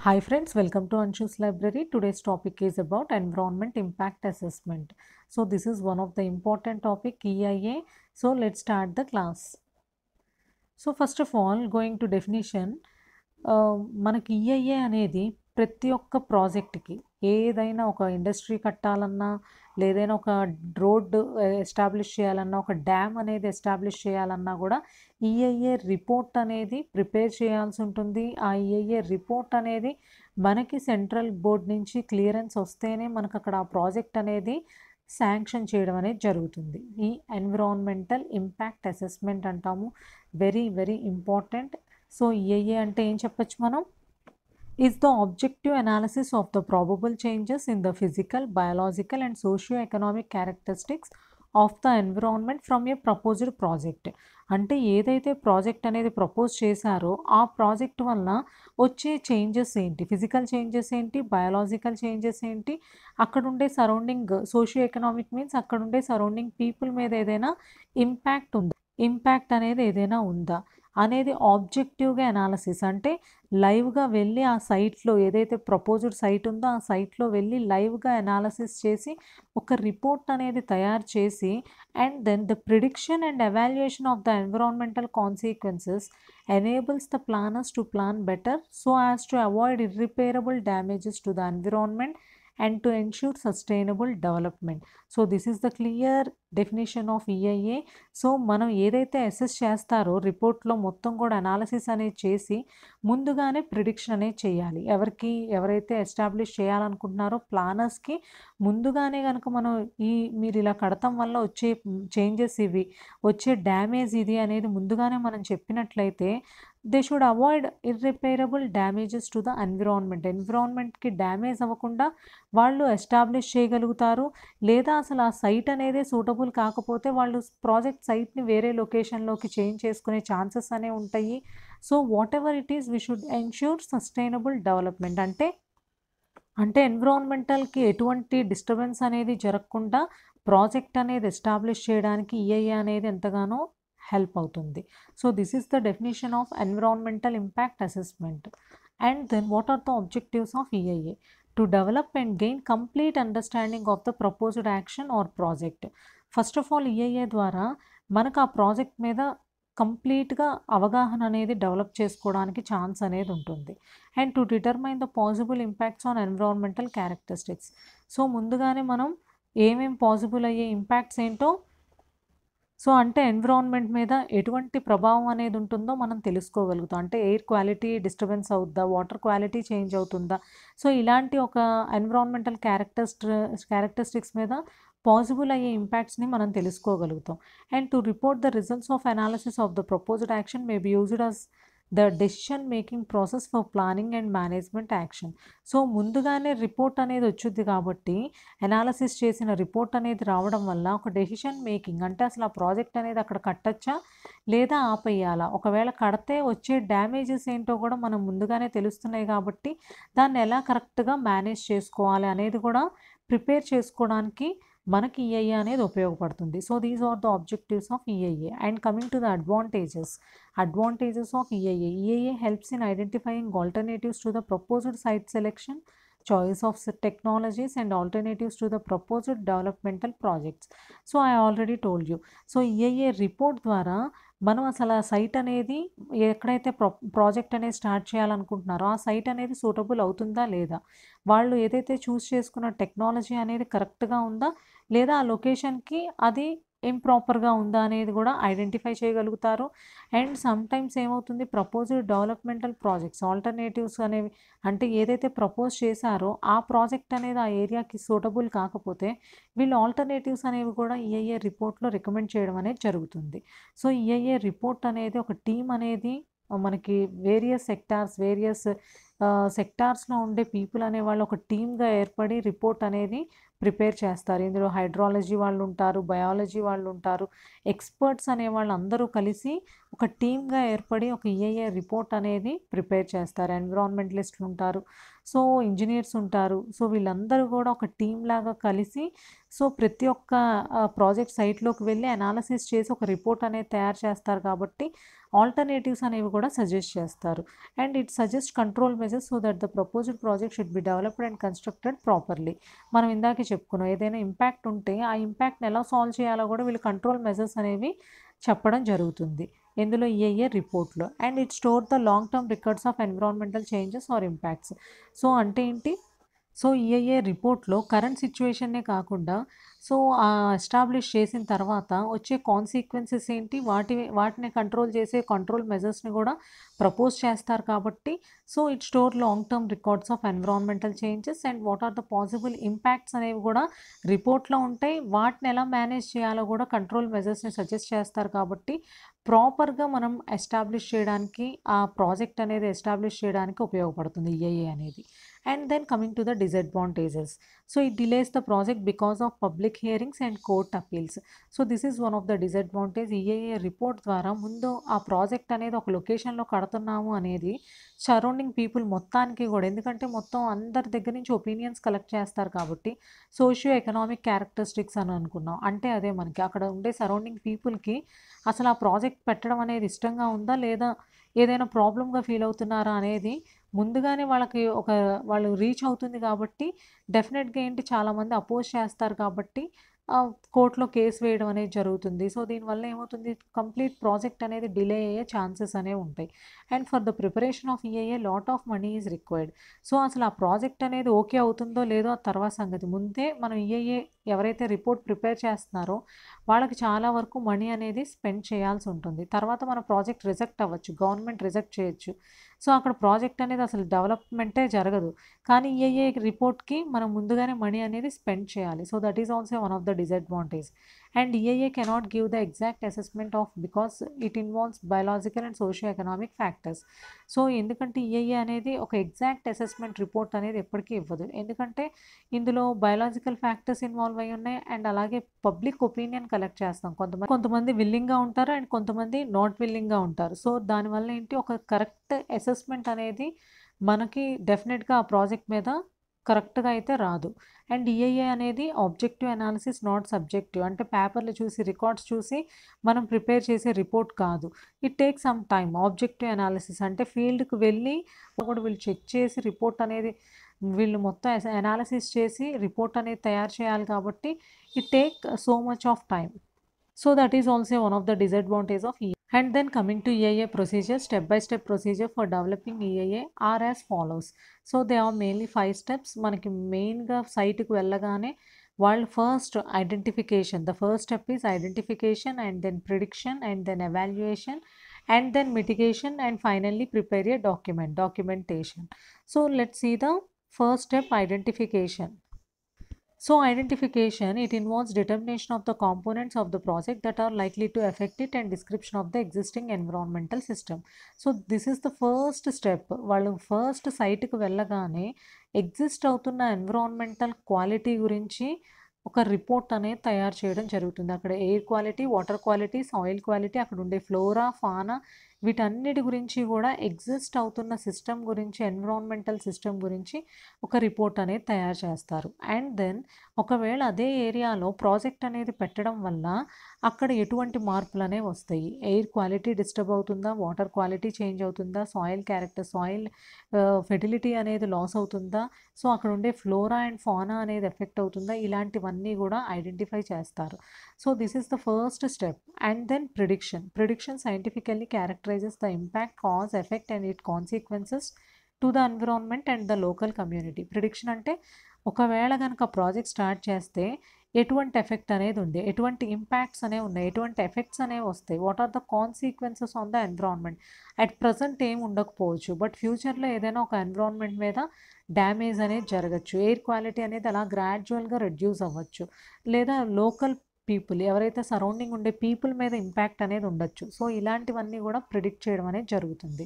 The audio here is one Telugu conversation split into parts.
Hi friends, welcome to Anshu's library. Today's topic is about environment impact assessment. So this is one of the important topic EIA. So let's start the class. So first of all, going to definition, uh, మనకి ఈఐఏ అనేది ప్రతి ఒక్క ప్రాజెక్ట్కి ఏదైనా ఒక ఇండస్ట్రీ కట్టాలన్నా లేదైనా ఒక రోడ్డు ఎస్టాబ్లిష్ చేయాలన్నా ఒక డ్యామ్ అనేది ఎస్టాబ్లిష్ చేయాలన్నా కూడా ఈఐఏ రిపోర్ట్ అనేది ప్రిపేర్ చేయాల్సి ఉంటుంది. ఆ ఈఐఏ రిపోర్ట్ అనేది మనకి సెంట్రల్ బోర్డ్ నుంచి క్లియరెన్స్ వస్తేనే మనకు అక్కడ ఆ ప్రాజెక్ట్ అనేది శాంక్షన్ చేయడం అనేది జరుగుతుంది. ఈ ఎన్విరాన్మెంటల్ ఇంపాక్ట్ అసెస్మెంట్ అంటాము. Very very important. So EIA అంటే ఏం చెప్పచ్చు మనం? Is the objective analysis of the probable changes in the physical, biological and socio-economic characteristics of the environment from a proposed project అంటే ఏదైతే ప్రాజెక్ట్ అనేది ప్రపోజ్ చేశారో ఆ ప్రాజెక్ట్ వల్ల వచ్చే చేంజెస్ ఏంటి? ఫిజికల్ చేంజెస్ ఏంటి? బయాలజికల్ చేంజెస్ ఏంటి? అక్కడుండే సరౌండింగ్ సోషియో ఎకనామిక్ మీన్స్ అక్కడుండే సరౌండింగ్ పీపుల్ మీద ఏదైనా ఇంపాక్ట్ ఉందా? ఇంపాక్ట్ అనేది ఏదైనా ఉందా? అనేది ఆబ్జెక్టివ్గా అనాలసిస్ అంటే లైవ్గా వెళ్ళి ఆ సైట్లో ఏదైతే ప్రపోజ్డ్ సైట్ ఉందో ఆ సైట్లో వెళ్ళి లైవ్గా అనాలసిస్ చేసి ఒక రిపోర్ట్ అనేది తయారు చేసి and then the prediction and evaluation of the environmental consequences enables the planners to plan better so as to avoid irreparable damages to the environment and to ensure sustainable development. So this is the clear definition of EIA so మనం ఏదైతే అసెస్ చేస్తారో రిపోర్ట్లో మొత్తం కూడా అనాలసిస్ అనేది చేసి ముందుగానే ప్రిడిక్షన్ అనేది చేయాలి ఎవరికి ఎవరైతే ఎస్టాబ్లిష్ చేయాలనుకుంటున్నారో ప్లానర్స్కి ముందుగానే కనుక మనం ఈ మీరు ఇలా కడతాం వల్ల వచ్చే చేంజెస్ ఇవి వచ్చే డ్యామేజ్ ఇది అనేది ముందుగానే మనం చెప్పినట్లయితే they should avoid irreparable damages to the environment ఎన్విరాన్మెంట్కి damage అవ్వకుండా వాళ్ళు ఎస్టాబ్లిష్ చేయగలుగుతారు. లేదా అసలు ఆ సైట్ అనేది సూటబుల్ కాకపోతే వాళ్ళు ప్రాజెక్ట్ సైట్ని వేరే లొకేషన్లోకి చేంజ్ చేసుకునే ఛాన్సెస్ అనేవి ఉంటాయి. So whatever it is we should ensure sustainable development అంటే అంటే ఎన్విరాన్మెంటల్కి ఎటువంటి డిస్టర్బెన్స్ అనేది జరగకుండా ప్రాజెక్ట్ అనేది ఎస్టాబ్లిష్ చేయడానికి ఈఐఏ అనేది ఎంతగానో హెల్ప్ అవుతుంది. So this is the definition of environmental impact assessment and then what are the objectives of EIA to develop and gain complete understanding of the proposed action or project first of all EIA ద్వారా మనకు ఆ ప్రాజెక్ట్ మీద కంప్లీట్గా అవగాహన అనేది డెవలప్ చేసుకోవడానికి ఛాన్స్ అనేది ఉంటుంది. And to determine the possible impacts on environmental characteristics so ముందుగానే మనం ఏమేం పాసిబుల్ అయ్యే ఇంపాక్ట్స్ ఏంటో సో అంటే ఎన్విరాన్మెంట్ మీద ఎటువంటి ప్రభావం అనేది ఉంటుందో మనం తెలుసుకోగలుగుతాం. అంటే ఎయిర్ క్వాలిటీ డిస్టర్బెన్స్ అవుద్దా? వాటర్ క్వాలిటీ చేంజ్ అవుతుందా? సో ఇలాంటి ఒక ఎన్విరాన్మెంటల్ క్యారెక్టర్స్ క్యారెక్టరిస్టిక్స్ మీద పాసిబుల్ అయ్యే ఇంపాక్ట్స్ని మనం తెలుసుకోగలుగుతాం. And to report the results of analysis of the proposed action may be used as the decision making process for planning and management action so ముందుగానే రిపోర్ట్ అనేది వచ్చింది కాబట్టి అనాలసిస్ చేసిన రిపోర్ట్ అనేది రావడం వల్ల ఒక డెసిషన్ మేకింగ్ అంటే అసలు ఆ ప్రాజెక్ట్ అనేది అక్కడ కట్టచ్చా? లేదా ఆపేయాలా? ఒకవేళ కడితే వచ్చే డ్యామేజెస్ ఏంటో కూడా మనం ముందుగానే తెలుస్తున్నాయి కాబట్టి దాన్ని ఎలా కరెక్ట్గా మేనేజ్ చేసుకోవాలి అనేది కూడా ప్రిపేర్ చేసుకోవడానికి మనకి ఈఐఏ అనేది ఉపయోగపడుతుంది. So these are the objectives of EIA and coming to the advantages advantages of EIA EIA helps in identifying alternatives to the proposed site selection choice of technologies and alternatives to the proposed developmental projects so I already told you so EIA report ద్వారా మనం అసలు ఆ సైట్ అనేది ఎక్కడైతే ప్రో ప్రాజెక్ట్ అనేది స్టార్ట్ చేయాలనుకుంటున్నారో ఆ సైట్ అనేది సూటబుల్ అవుతుందా లేదా? వాళ్ళు ఏదైతే చూస్ చేసుకున్న టెక్నాలజీ అనేది కరెక్ట్గా ఉందా? లేదా ఆ లొకేషన్కి అది ఇంప్రాపర్గా ఉందా అనేది కూడా ఐడెంటిఫై చేయగలుగుతారు. అండ్ సమ్టైమ్స్ ఏమవుతుంది? ప్రపోజ్డ్ డెవలప్మెంటల్ ప్రాజెక్ట్స్ ఆల్టర్నేటివ్స్ అనేవి అంటే ఏదైతే ప్రపోజ్ చేశారో ఆ ప్రాజెక్ట్ అనేది ఆ ఏరియాకి సూటబుల్ కాకపోతే వీళ్ళు ఆల్టర్నేటివ్స్ అనేవి కూడా ఈఐఏ రిపోర్ట్లో రికమెండ్ చేయడం అనేది జరుగుతుంది. సో ఈఐఏ రిపోర్ట్ అనేది ఒక టీం అనేది మనకి వేరియస్ సెక్టార్స్ వేరియస్ సెక్టార్స్లో ఉండే పీపుల్ అనే వాళ్ళు ఒక టీమ్గా ఏర్పడి రిపోర్ట్ అనేది ప్రిపేర్ చేస్తారు. ఇందులో హైడ్రాలజీ వాళ్ళు ఉంటారు బయాలజీ వాళ్ళు ఉంటారు. ఎక్స్పర్ట్స్ అనే వాళ్ళు అందరూ కలిసి ఒక టీమ్గా ఏర్పడి ఒక ఈఐఏ రిపోర్ట్ అనేది ప్రిపేర్ చేస్తారు. ఎన్విరాన్మెంటలిస్టులు ఉంటారు. సో ఇంజనీర్స్ ఉంటారు. సో వీళ్ళందరూ కూడా ఒక టీం లాగా కలిసి సో ప్రతి ఒక్క ప్రాజెక్ట్ సైట్లోకి వెళ్ళి అనాలసిస్ చేసి ఒక రిపోర్ట్ అనేది తయారు చేస్తారు. కాబట్టి ఆల్టర్నేటివ్స్ అనేవి కూడా సజెస్ట్ చేస్తారు. And it suggest control measures so that the proposed project should be developed and constructed properly మనం ఇందాకే చెప్పుకున్నాం ఏదైనా ఇంపాక్ట్ ఉంటే ఆ ఇంపాక్ట్ని ఎలా సాల్వ్ చేయాలో కూడా వీళ్ళు కంట్రోల్ మెజర్స్ అనేవి చెప్పడం జరుగుతుంది. ఇందులో ఏఏ రిపోర్ట్లో and it store the long term records of environmental changes or impacts so అంటే ఏంటి? సో ఈఏఏ రిపోర్ట్లో కరెంట్ సిచ్యువేషన్నే కాకుండా సో ఎస్టాబ్లిష్ చేసిన తర్వాత వచ్చే కాన్సిక్వెన్సెస్ ఏంటి? వాటి వాటిని కంట్రోల్ చేసే కంట్రోల్ మెజర్స్ని కూడా ప్రపోజ్ చేస్తారు కాబట్టి so it store long term records of environmental changes and what are the possible impacts అనేవి కూడా రిపోర్ట్లో ఉంటాయి. వాటిని ఎలా మేనేజ్ చేయాలో కూడా కంట్రోల్ మెజర్స్ని సజెస్ట్ చేస్తారు కాబట్టి ప్రాపర్గా మనం ఎస్టాబ్లిష్ చేయడానికి ఆ ప్రాజెక్ట్ అనేది ఎస్టాబ్లిష్ చేయడానికి ఉపయోగపడుతుంది ఈఏఏ అనేది. And then coming to the disadvantages so it delays the project because of public hearings and court appeals so this is one of the disadvantage EIA report ద్వారా ముందు ఆ ప్రాజెక్ట్ అనేది ఒక లొకేషన్లో కడుతున్నాము అనేది సరౌండింగ్ పీపుల్ మొత్తానికి కూడా ఎందుకంటే మొత్తం అందరి దగ్గర నుంచి ఒపీనియన్స్ కలెక్ట్ చేస్తారు కాబట్టి సోషియో ఎకనామిక్ క్యారెక్టరిస్టిక్స్ అని అనుకున్నాం. అంటే అదే మనకి అక్కడ ఉండే సరౌండింగ్ పీపుల్కి అసలు ఆ ప్రాజెక్ట్ పెట్టడం అనేది ఇష్టంగా ఉందా? లేదా ఏదైనా ప్రాబ్లమ్గా ఫీల్ అవుతున్నారా అనేది ముందుగానే వాళ్ళకి ఒక వాళ్ళు రీచ్ అవుతుంది కాబట్టి డెఫినెట్గా ఏంటి చాలామంది అపోజ్ చేస్తారు కాబట్టి కోర్టులో కేసు వేయడం అనేది జరుగుతుంది. సో దీనివల్ల ఏమవుతుంది? కంప్లీట్ ప్రాజెక్ట్ అనేది డిలే అయ్యే ఛాన్సెస్ అనేవి ఉంటాయి. And for the preparation of EIA lot of money is required. So అసలు ఆ ప్రాజెక్ట్ అనేది ఓకే అవుతుందో లేదో ఆ తర్వాత సంగతి. ముందే మనం ఈఏఏ ఎవరైతే రిపోర్ట్ ప్రిపేర్ చేస్తున్నారో వాళ్ళకి చాలా వరకు మనీ అనేది స్పెండ్ చేయాల్సి ఉంటుంది. తర్వాత మన ప్రాజెక్ట్ రిజెక్ట్ అవ్వచ్చు గవర్నమెంట్ రిజెక్ట్ చేయొచ్చు. సో అక్కడ ప్రాజెక్ట్ అనేది అసలు డెవలప్మెంటే జరగదు. కానీ ఈఏఏ రిపోర్ట్కి మనం ముందుగానే మనీ అనేది స్పెండ్ చేయాలి. So that is also one of the disadvantage and EIA cannot give the exact assessment of because it involves biological and socio economic factors so ఎందుకంటే ఈఏఏ అనేది ఒక ఎగ్జాక్ట్ అసెస్మెంట్ రిపోర్ట్ అనేది ఎప్పటికీ ఇవ్వదు. ఎందుకంటే ఇందులో బయలాజికల్ ఫ్యాక్టర్స్ ఇన్వాల్వ్ అయి ఉన్నాయి అండ్ అలాగే పబ్లిక్ ఒపీనియన్ కలెక్ట్ చేస్తాం. కొంతమంది కొంతమంది విల్లింగ్గా ఉంటారు అండ్ కొంతమంది నాట్ విల్లింగ్గా ఉంటారు. సో దానివల్ల ఏంటి? ఒక కరెక్ట్ అసెస్మెంట్ అనేది మనకి డెఫినెట్గా ఆ ప్రాజెక్ట్ మీద కరెక్ట్గా అయితే రాదు. అండ్ డిఐఏ అనేది ఆబ్జెక్టివ్ అనాలిసిస్ నాట్ సబ్జెక్టివ్. అంటే పేపర్లు చూసి రికార్డ్స్ చూసి మనం ప్రిపేర్ చేసే రిపోర్ట్ కాదు. It take some time objective analysis అంటే ఫీల్డ్కి వెళ్ళి కూడా వీళ్ళు చెక్ చేసి రిపోర్ట్ అనేది వీళ్ళు మొత్తం అనాలిసిస్ చేసి రిపోర్ట్ అనేది తయారు చేయాలి కాబట్టి it take so much of time so that is also one of the disadvantage of E and then coming to EIA procedure step by step procedure for developing EIA are as follows so they are mainly five steps మనకి మెయిన్గా సైట్కి వెళ్ళగానే వాళ్ళు first identification the first step is identification and then prediction and then evaluation and then mitigation and finally prepare a document documentation so let see the first step identification So identification, it involves determination of the components of the project that are likely to affect it and description of the existing environmental system. So this is the first step. వాళ్ళు ఫస్ట్ సైట్కి వెళ్ళగానే ఎగ్జిస్ట్ అవుతున్న ఎన్విరాన్మెంటల్ క్వాలిటీ గురించి ఒక రిపోర్ట్ అనేది తయారు చేయడం జరుగుతుంది అక్కడ air quality water quality soil quality అక్కడ ఉండే ఫ్లోరా ఫానా వీటన్నిటి గురించి కూడా ఎగ్జిస్ట్ అవుతున్న సిస్టమ్ గురించి ఎన్విరాన్మెంటల్ సిస్టమ్ గురించి ఒక రిపోర్ట్ అనేది తయారు చేస్తారు. అండ్ దెన్ ఒకవేళ అదే ఏరియాలో ప్రాజెక్ట్ అనేది పెట్టడం వల్ల అక్కడ ఎటువంటి మార్పులు అనేవి వస్తాయి. ఎయిర్ క్వాలిటీ డిస్టర్బ్ అవుతుందా? వాటర్ క్వాలిటీ చేంజ్ అవుతుందా? సాయిల్ క్యారెక్టర్ సాయిల్ ఫెర్టిలిటీ అనేది లాస్ అవుతుందా? సో అక్కడ ఉండే ఫ్లోరా అండ్ ఫానా అనేది ఎఫెక్ట్ అవుతుందా? ఇలాంటివన్నీ కూడా ఐడెంటిఫై చేస్తారు. So this is the first step. And then prediction. Prediction scientifically characterises the impact cause effect and it consequences to the environment and the local community. Prediction అంటే ఒకవేళ కనుక ప్రాజెక్ట్ స్టార్ట్ చేస్తే ఎటువంటి ఎఫెక్ట్ అనేది ఉంది ఎటువంటి ఇంపాక్ట్స్ అనేవి ఉన్నాయి ఎటువంటి ఎఫెక్ట్స్ అనేవి వస్తాయి what are the consequences on the environment at present ఏం ఉండకపోవచ్చు బట్ ఫ్యూచర్లో ఏదైనా ఒక ఎన్విరాన్మెంట్ మీద డ్యామేజ్ అనేది జరగచ్చు ఎయిర్ క్వాలిటీ అనేది అలా గ్రాడ్యువల్గా రెడ్యూస్ అవ్వచ్చు లేదా లోకల్ పీపుల్ ఎవరైతే సరౌండింగ్ ఉండే పీపుల్ మీద ఇంపాక్ట్ అనేది ఉండొచ్చు. సో ఇలాంటివన్నీ కూడా ప్రిడిక్ట్ చేయడం అనేది జరుగుతుంది.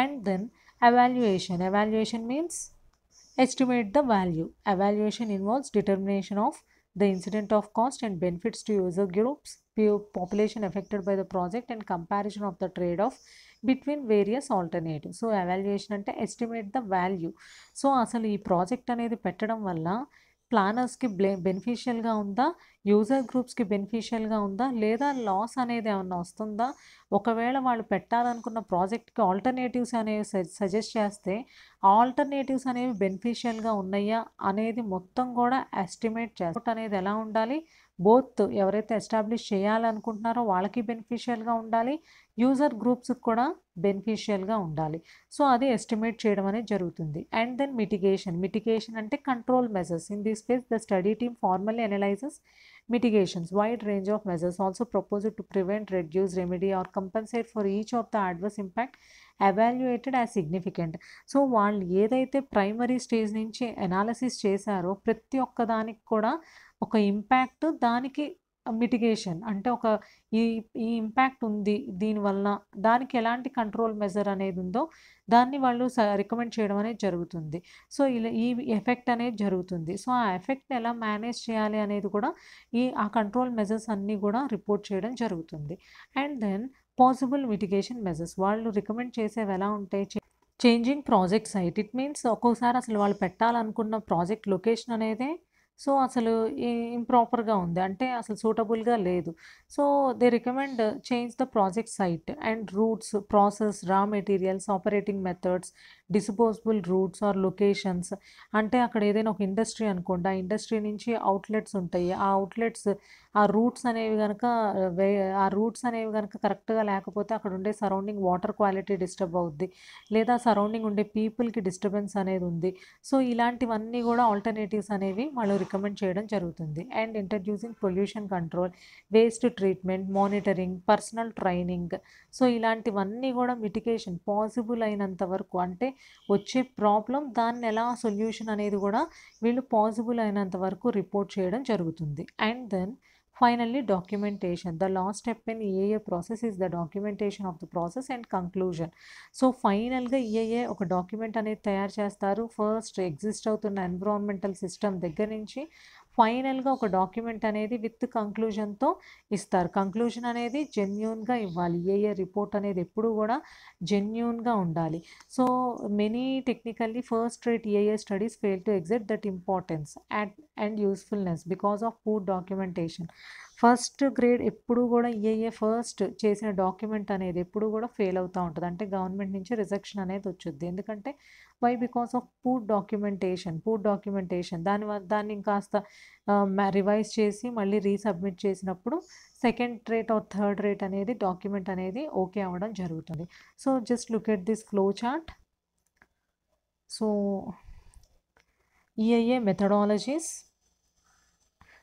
And then evaluation evaluation means estimate the value. Evaluation involves determination of the incident of cost and benefits to user groups, pe- population affected by the project, and comparison of the trade-off between various alternatives. So evaluation అంటే ఎస్టిమేట్ ద వాల్యూ సో అసలు ఈ ప్రాజెక్ట్ అనేది పెట్టడం వల్ల ప్లానర్స్కి బ్లే బెనిఫిషియల్గా ఉందా? యూజర్ గ్రూప్స్కి బెనిఫిషియల్గా ఉందా? లేదా లాస్ అనేది ఏమన్నా వస్తుందా? ఒకవేళ వాళ్ళు పెట్టాలనుకున్న ప్రాజెక్ట్కి ఆల్టర్నేటివ్స్ అనేవి సజెస్ట్ చేస్తే ఆల్టర్నేటివ్స్ అనేవి బెనిఫిషియల్గా ఉన్నాయా అనేది మొత్తం కూడా ఎస్టిమేట్ చేస్తారు అనేది ఎలా ఉండాలి? బోత్ ఎవరైతే ఎస్టాబ్లిష్ చేయాలనుకుంటున్నారో వాళ్ళకి బెనిఫిషియల్గా ఉండాలి. యూజర్ గ్రూప్స్కి కూడా బెనిఫిషియల్గా ఉండాలి. సో అది ఎస్టిమేట్ చేయడం అనేది జరుగుతుంది. And then mitigation. మిటిగేషన్ అంటే control measures. In this case the study team formally analyses mitigations wide range of measures also proposed to prevent reduce remedy or compensate for each of the adverse impact evaluated as significant so వాళ్ళు ఏదైతే ప్రైమరీ స్టేజ్ నుంచి అనాలసిస్ చేశారో ప్రతి ఒక్క దానికి కూడా ఒక ఇంపాక్ట్ దానికి మిటిగేషన్ అంటే ఒక ఈ ఈ ఇంపాక్ట్ ఉంది దీనివల్ల దానికి ఎలాంటి కంట్రోల్ మెజర్ అనేది ఉందో దాన్ని వాళ్ళు రికమెండ్ చేయడం అనేది జరుగుతుంది. సో ఇలా ఈ ఎఫెక్ట్ అనేది జరుగుతుంది. సో ఆ ఎఫెక్ట్ని ఎలా మేనేజ్ చేయాలి అనేది కూడా ఈ ఆ కంట్రోల్ మెజర్స్ అన్నీ కూడా రిపోర్ట్ చేయడం జరుగుతుంది. And then possible mitigation measures వాళ్ళు రికమెండ్ చేసేవి ఎలా ఉంటాయి? Changing project site it means ఒక్కోసారి అసలు వాళ్ళు పెట్టాలనుకున్న ప్రాజెక్ట్ లొకేషన్ అనేది సో అసలు ఇంప్రాపర్గా ఉంది. అంటే అసలు సూటబుల్గా లేదు. So they recommend change the project site and routes process raw materials operating methods disposable routes or locations. అంటే అక్కడ ఏదైనా ఒక ఇండస్ట్రీ అనుకోండి ఆ ఇండస్ట్రీ నుంచి అవుట్లెట్స్ ఉంటాయి. ఆ అవుట్లెట్స్ ఆ రూట్స్ అనేవి కనుక వే ఆ రూట్స్ అనేవి కనుక కరెక్ట్గా లేకపోతే అక్కడ ఉండే సరౌండింగ్ వాటర్ క్వాలిటీ డిస్టర్బ్ అవుద్ది. లేదా సరౌండింగ్ ఉండే పీపుల్కి డిస్టర్బెన్స్ అనేది ఉంది. సో ఇలాంటివన్నీ కూడా ఆల్టర్నేటివ్స్ అనేవి వాళ్ళు రికమెండ్ చేయడం జరుగుతుంది. And introducing pollution control waste treatment monitoring personnel training. So ఇలాంటివన్నీ కూడా మిటికేషన్ పాసిబుల్ అయినంత వరకు అంటే వచ్చే ప్రాబ్లం దాన్ని ఎలా సొల్యూషన్ అనేది కూడా వీళ్ళు పాసిబుల్ అయినంత వరకు రిపోర్ట్ చేయడం జరుగుతుంది. And then finally documentation. The last step in EAA process is the documentation of the process and conclusion. So ఫైనల్గా ఈఏఏ ఒక డాక్యుమెంట్ అనేది తయారు చేస్తారు. ఫస్ట్ ఎగ్జిస్ట్ అవుతున్న ఎన్విరాన్మెంటల్ సిస్టమ్ దగ్గర నుంచి ఫైనల్గా ఒక డాక్యుమెంట్ అనేది విత్ కంక్లూజన్తో ఇస్తారు. కంక్లూజన్ అనేది జెన్యున్గా ఇవ్వాలి. ఏఏ రిపోర్ట్ అనేది ఎప్పుడు కూడా జెన్యున్గా ఉండాలి. So many technically first rate AA studies fail to exit that importance and and usefulness because of poor documentation. First grade ఎప్పుడు కూడా ఏఏ ఫస్ట్ చేసిన డాక్యుమెంట్ అనేది ఎప్పుడు కూడా ఫెయిల్ అవుతూ ఉంటుంది. అంటే గవర్నమెంట్ నుంచి రిజెక్షన్ అనేది వచ్చుద్ది. ఎందుకంటే why because of poor documentation poor documentation. దాని దాన్ని ఇంకాస్త రివైజ్ చేసి మళ్ళీ రీసబ్మిట్ చేసినప్పుడు second rate or third rate అనేది డాక్యుమెంట్ అనేది ఓకే అవ్వడం జరుగుతుంది. So just look at this flow chart. So EIA methodologies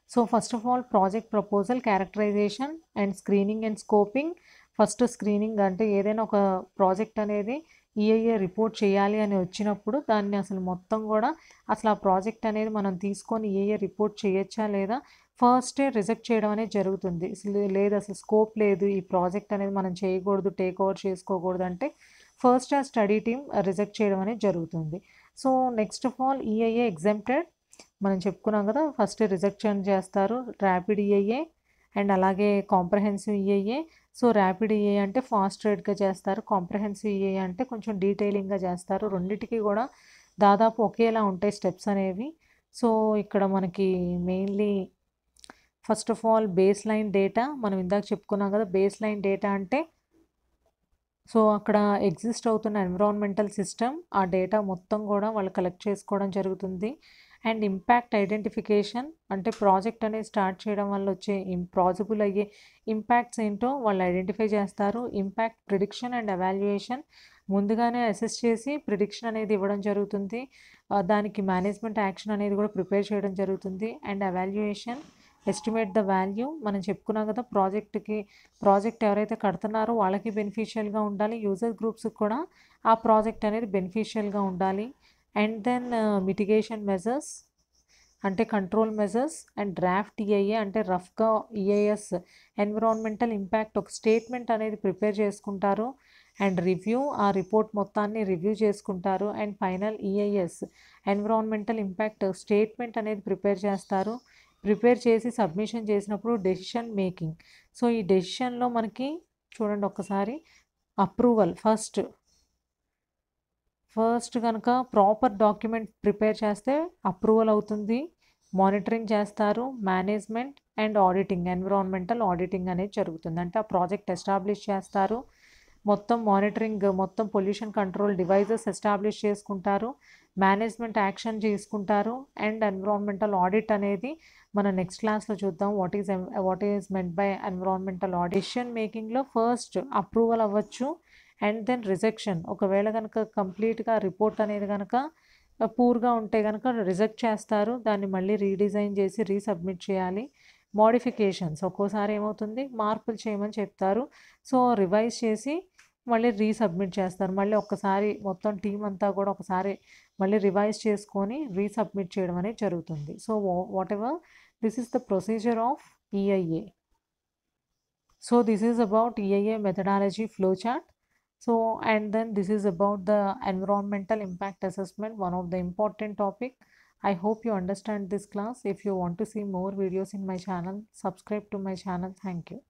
so first of all project proposal characterisation and screening and scoping first screening అంటే ఏదైనా ఒక ప్రాజెక్ట్ అనేది ఈఐఏ రిపోర్ట్ చేయాలి అని వచ్చినప్పుడు దాన్ని అసలు మొత్తం కూడా అసలు ఆ ప్రాజెక్ట్ అనేది మనం తీసుకొని ఏఏ రిపోర్ట్ చేయొచ్చా లేదా? ఫస్టే రిజెక్ట్ చేయడం అనేది జరుగుతుంది. అసలు లేదు అసలు స్కోప్ లేదు. ఈ ప్రాజెక్ట్ అనేది మనం చేయకూడదు టేక్ ఓవర్ చేసుకోకూడదు అంటే ఫస్ట్ ఆ స్టడీ టీమ్ రిజెక్ట్ చేయడం అనేది జరుగుతుంది. So next of all EIA exempted మనం చెప్పుకున్నాం కదా ఫస్ట్ రిజెక్షన్ చేస్తారు ర్యాపిడ్ ఈఐఏ అండ్ అలాగే comprehensive EIA so rapid EA అంటే ఫాస్ట్ రేట్గా చేస్తారు కాంప్రహెన్సివ్ ఈఏ అంటే కొంచెం డీటెయిలింగ్గా చేస్తారు. రెండింటికి కూడా దాదాపు ఒకేలా ఉంటాయి స్టెప్స్ అనేవి. సో ఇక్కడ మనకి mainly first of all baseline data మనం ఇందాక చెప్పుకున్నాం కదా బేస్ లైన్ డేటా అంటే సో అక్కడ ఎగ్జిస్ట్ అవుతున్న ఎన్విరాన్మెంటల్ సిస్టమ్ ఆ డేటా మొత్తం కూడా వాళ్ళు కలెక్ట్ చేసుకోవడం జరుగుతుంది. అండ్ ఇంపాక్ట్ ఐడెంటిఫికేషన్ అంటే ప్రాజెక్ట్ అనేది స్టార్ట్ చేయడం వల్ల వచ్చే ఇంపాసిబుల్ అయ్యే ఇంపాక్ట్స్ ఏంటో వాళ్ళు ఐడెంటిఫై చేస్తారు. ఇంపాక్ట్ ప్రిడిక్షన్ అండ్ ఎవాల్యుయేషన్ ముందుగానే అసెస్ చేసి ప్రిడిక్షన్ అనేది ఇవ్వడం జరుగుతుంది. దానికి మేనేజ్మెంట్ యాక్షన్ అనేది కూడా ప్రిపేర్ చేయడం జరుగుతుంది. And evaluation estimate the value మనం చెప్పుకున్నాం కదా ప్రాజెక్ట్కి ప్రాజెక్ట్ ఎవరైతే కడుతున్నారో వాళ్ళకి బెనిఫిషియల్గా ఉండాలి. యూజర్ గ్రూప్స్కి కూడా ఆ ప్రాజెక్ట్ అనేది బెనిఫిషియల్గా ఉండాలి. అండ్ దెన్ మిటిగేషన్ మెజర్స్ అంటే control measures and draft EIA అంటే రఫ్గా ఈఐఎస్ ఎన్విరాన్మెంటల్ ఇంపాక్ట్ ఒక స్టేట్మెంట్ అనేది ప్రిపేర్ చేసుకుంటారు అండ్ రివ్యూ ఆ రిపోర్ట్ మొత్తాన్ని రివ్యూ చేసుకుంటారు and final EIS environmental impact statement అనేది ప్రిపేర్ చేస్తారు. ప్రిపేర్ చేసి సబ్మిషన్ చేసినప్పుడు డెసిషన్ మేకింగ్ సో ఈ డెసిషన్లో మనకి చూడండి ఒక్కసారి అప్రూవల్ ఫస్ట్ ఫస్ట్ కనుక ప్రాపర్ డాక్యుమెంట్ ప్రిపేర్ చేస్తే అప్రూవల్ అవుతుంది. మానిటరింగ్ చేస్తారు. Management and auditing environmental auditing అనేది జరుగుతుంది. అంటే ఆ ప్రాజెక్ట్ ఎస్టాబ్లిష్ చేస్తారు. మొత్తం మానిటరింగ్ మొత్తం పొల్యూషన్ కంట్రోల్ డివైజెస్ ఎస్టాబ్లిష్ చేసుకుంటారు. మేనేజ్మెంట్ యాక్షన్ తీసుకుంటారు అండ్ ఎన్విరాన్మెంటల్ ఆడిట్ అనేది మన నెక్స్ట్ క్లాస్లో చూద్దాం. What is what is meant by environmental audition మేకింగ్లో first approval అవ్వచ్చు. And then rejection. ఒకవేళ కనుక కంప్లీట్గా రిపోర్ట్ అనేది కనుక పూర్గా ఉంటే కనుక రిజెక్ట్ చేస్తారు. దాన్ని మళ్ళీ రీడిజైన్ చేసి రీసబ్మిట్ చేయాలి. మోడిఫికేషన్స్. ఒక్కోసారి ఏమవుతుంది? మార్పులు చేయమని చెప్తారు. సో రివైజ్ చేసి మళ్ళీ రీసబ్మిట్ చేస్తారు. మళ్ళీ ఒక్కసారి మొత్తం టీం అంతా కూడా ఒకసారి మళ్ళీ రివైజ్ చేసుకొని రీసబ్మిట్ చేయడం అనేది జరుగుతుంది. So whatever this is the procedure of EIA so this is about EIA methodology flow chart so and then this is about the environmental impact assessment one of the important topic. I hope you understand this class. If you want to see more videos in my channel subscribe to my channel. Thank you